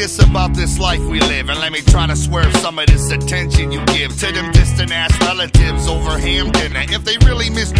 this about this life we live, and let me try to swerve some of this attention you give to them distant ass relatives over Hampton. And If they really miss.